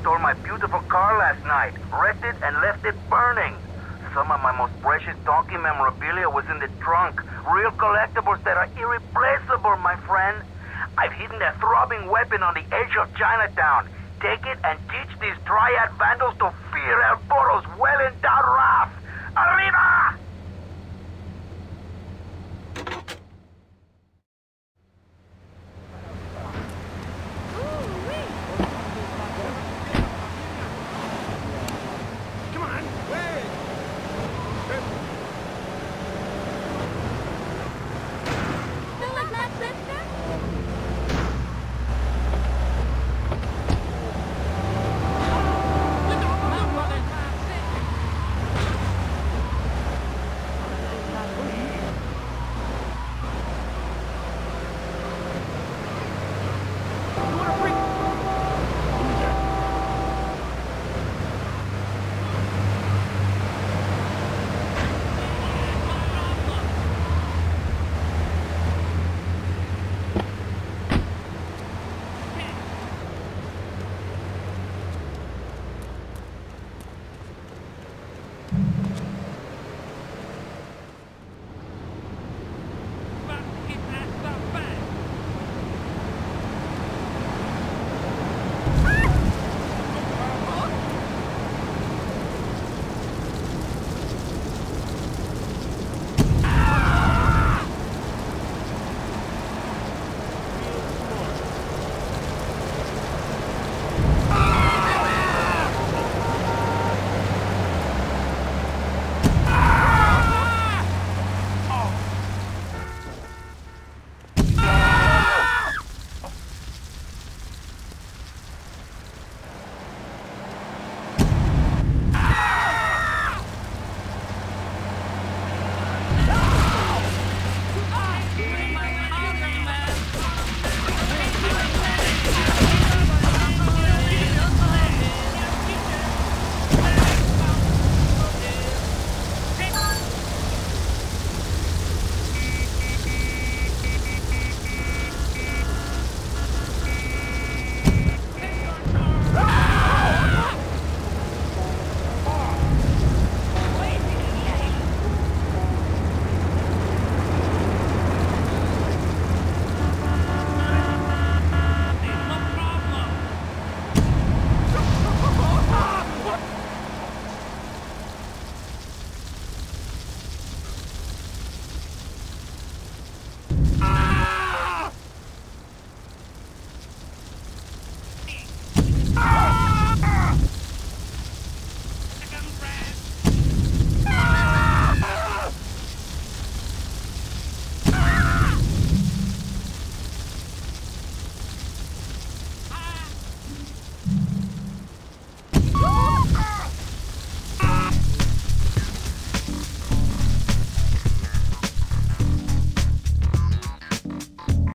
stole my beautiful car last night, wrecked it, and left it burning. Some of my most precious donkey memorabilia was in the trunk. Real collectibles that are irreplaceable, my friend. I've hidden a throbbing weapon on the edge of Chinatown. Take it and teach these triad vandals to fear El Burro. Well in Darra.